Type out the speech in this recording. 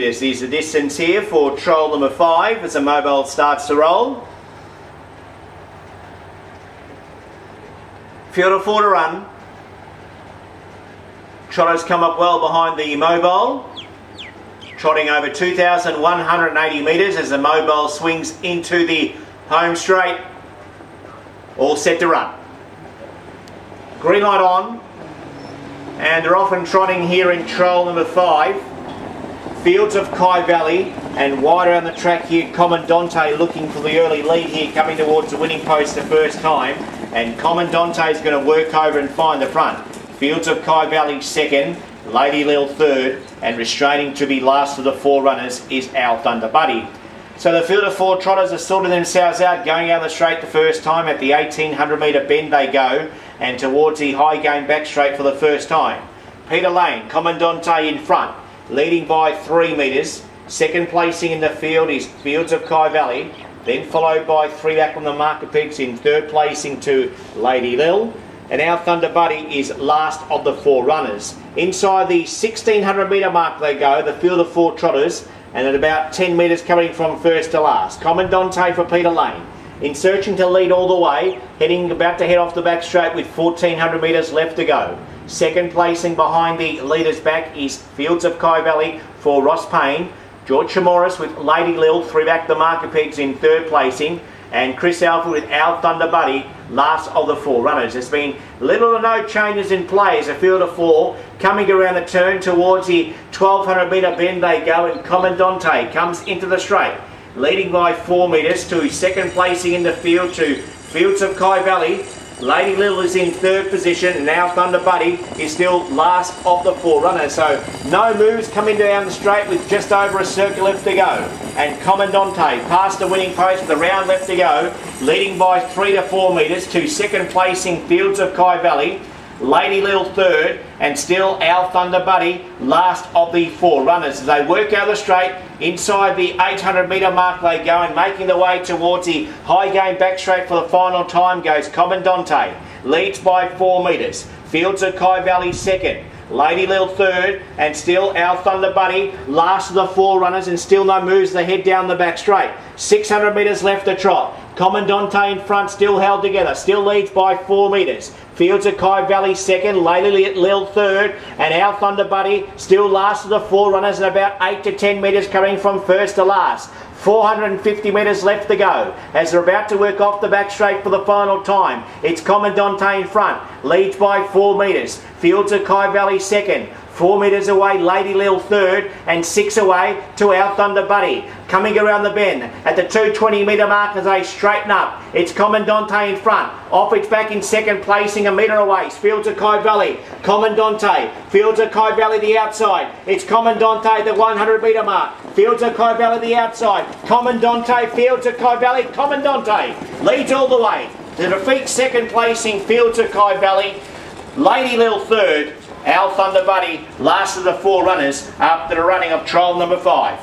This is the distance here for trial number five as the mobile starts to roll. Field of four to run. Trotters come up well behind the mobile. Trotting over 2,180 metres as the mobile swings into the home straight. All set to run. Green light on. And they're often trotting here in trial number five. Fields of Kai Valley and wider around the track here Commandante looking for the early lead here coming towards the winning post the first time and Commandante is going to work over and find the front. Fields of Kai Valley second, Lady Lil third and restraining to be last of the four runners is Our Thunder Buddy. So the field of four trotters are sorting themselves out, going out the straight the first time. At the 1800 metre bend they go, and towards the Hygain back straight for the first time. Peter Lane, Commandante in front, leading by three metres. Second placing in the field is Fields of Kai Valley, then followed by three back on the market peaks in third placing to Lady Lil. And our Thunder Buddy is last of the four runners. Inside the 1600 metre mark they go, the field of four trotters, and at about 10 metres coming from first to last. Commandante for Peter Lane. In searching to lead all the way, heading about to head off the back straight with 1400 metres left to go. Second placing behind the leader's back is Fields of Kai Valley for Ross Payne. George Chamoris with Lady Lil, three back the marker pegs in third placing. And Chris Alford with Our Thunder Buddy, last of the four runners. There's been little or no changes in play as a field of four coming around the turn towards the 1200 metre bend they go and Commandante comes into the straight leading by four metres to second placing in the field to Fields of Kai Valley Lady Little is in third position. And now Thunder Buddy is still last of the four runners. So no moves coming down the straight with just over a circle left to go. And Commandante past the winning post with a round left to go, leading by three to four metres to second placing Fields of Kai Valley. Lady Little third, and still Our Thunder Buddy last of the four runners. As they work out the straight, inside the 800 metre mark they go and making the way towards the Hygain back straight for the final time goes Commandante. Leads by four metres. Fields of Kai Valley second. Lady Lil third, and still our Thunder Buddy last of the four runners, and still no moves the head down the back straight. 600 metres left to trot. Commandante in front, still held together, still leads by four metres. Fields of Kai Valley second, Lady Lil third, and our Thunder Buddy still last of the four runners, and about eight to ten metres coming from first to last. 450 metres left to go as they're about to work off the back straight for the final time. It's Commandante in front, leads by 4 metres. Fields of Kai Valley second. Four metres away, Lady Lil third, and six away to our Thunder Buddy. Coming around the bend at the 220 metre mark as they straighten up. It's Commandante in front. Off its back in second, placing a metre away. Fields of Kai Valley. Commandante. Fields of Kai Valley the outside. It's Commandante the 100 metre mark. Fields of Kai Valley the outside. Commandante. Fields of Kai Valley. Commandante leads all the way to defeat second placing Fields of Kai Valley. Lady Lil third our Thunder Buddy last of the four runners after the running of trial number five.